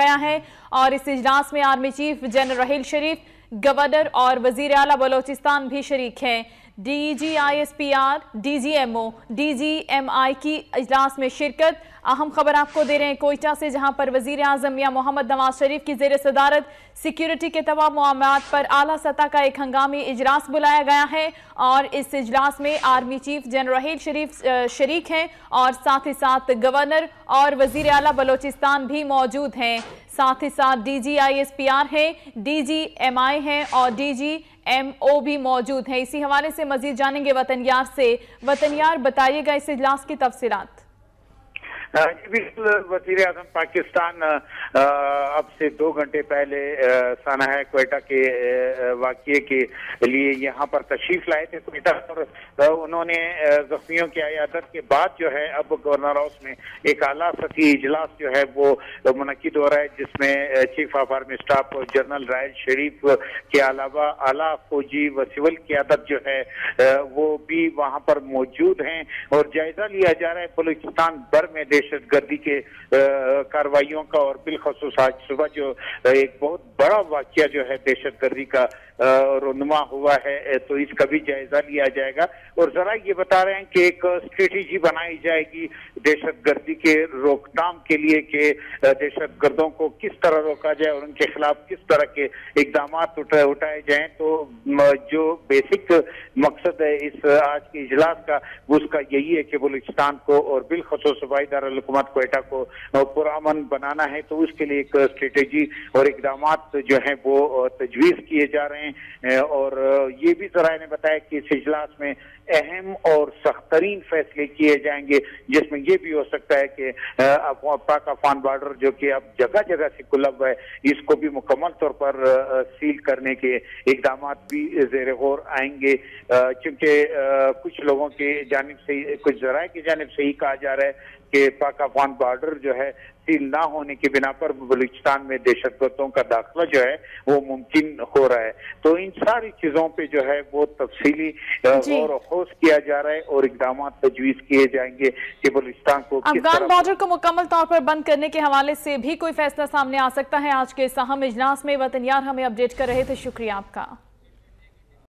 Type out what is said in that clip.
گیا ہے اور اس اجلاس میں army chief general Raheel Sharif, governor اور وزیر اعلیٰ بلوچستان بھی شریک ہیں۔ D G I S P R D G M O D G M I کی اجلاس میں شرکت۔ اہم خبر آپ کو دے رہے ہیں کوئٹہ سے، جہاں پر وزیر اعظم یا محمد نواز شریف کی زیر صدارت سیکیورٹی کے تمام معاملات پر اعلیٰ سطح کا ایک ہنگامی اجلاس بلایا گیا ہے۔ اور اس اجلاس میں army chief general Raheel Sharif شریک ہیں۔ اور ساتھ ہی ساتھ گورنر اور وزیر اعلیٰ بلوچستان بھی موجود ہیں۔ ساتھ ہی ساتھ D G I S P R ہے ڈی جی ایم آئی ہے اور ڈی جی ایم او بھی موجود ہیں۔ اسی حوالے سے مزید جانیں گے وطن یار سے۔ وطن یار، بتائیے گا اس اجلاس کی تفصیلات۔ ہاں، وزیر اعظم پاکستان اب سے دو گھنٹے پہلے سانحہ کوئٹہ کے واقعے کے لیے یہاں پر تشریف لائے تھے کوئٹہ پر۔ انہوں نے زخمیوں کی عیادت کے بعد جو ہے، اب گورنر ہاؤس میں ایک اعلیٰ سطحی اجلاس جو ہے، وہ منعقد ہو رہا ہے، جس میں chief of army staff general Raheel Sharif کے علاوہ اعلیٰ فوجی و سول قیادت جو ہے وہ بھی وہاں پر موجود ہیں۔ اور جائزہ لیا جا رہا ہے، بلوچستان بر میں دہشت گردی کے کاروائیوں کا اور بالخصوص آج صبح جو ایک بہت بڑا واقعہ جو ہے دہشت گردی کا رونما ہوا ہے تو اس کا بھی جائزہ لیا جائے گا۔ اور ذرا یہ بتا رہے ہیں کہ ایک اسٹریٹجی بنائی جائے گی دہشت گردی کے روک تھام کے لیے کہ دہشت گردوں کو کس طرح روکا جائے اور ان کے خلاف کس طرح کے اقدامات اٹھائے جائیں۔ تو جو بیسک مقصد ہے اس، آج کے اجلاس کا، اس کا یہی ہے کہ بلوچستان کو اور بالخصوص دارالحکومت کوئٹہ کو پرامن بنانا ہے، تو اس کے لیے ایک اسٹریٹجی اور اقدامات جو ہیں وہ تجویز کیے جا رہے ہیں۔ اور یہ بھی ذرائع نے بتایا کہ اس اجلاس میں اہم اور سخترین فیصلے کیے جائیں گے، جس میں یہ بھی ہو سکتا ہے کہ پاک افغان بارڈر جو کہ اب جگہ جگہ سے کلب ہے، اس کو بھی مکمل طور پر سیل کرنے کے اقدامات بھی زیر غور آئیں گے۔ چونکہ کچھ لوگوں کی جانب سے، کچھ ذرائع کی جانب سے ہی کہا جا رہا ہے کہ پاک افغان بارڈر جو ہے سیل نہ ہونے کی بنا پر بلوچستان میں دہشت گردوں کا داخلہ جو ہے وہ ممکن ہو رہا ہے۔ تو ان ساری چیزوں پہ جو ہے وہ تفصیلی جی۔ غور و خوص کیا جا رہا ہے اور اقدامات تجویز کیے جائیں گے کہ بلوچستان کو افغان بارڈر کو مکمل طور پر بند کرنے کے حوالے سے بھی کوئی فیصلہ سامنے آ سکتا ہے۔ آج کے سہم اجلاس میں وطن یار ہمیں اپڈیٹ کر رہے تھے۔ شکریہ آپ کا۔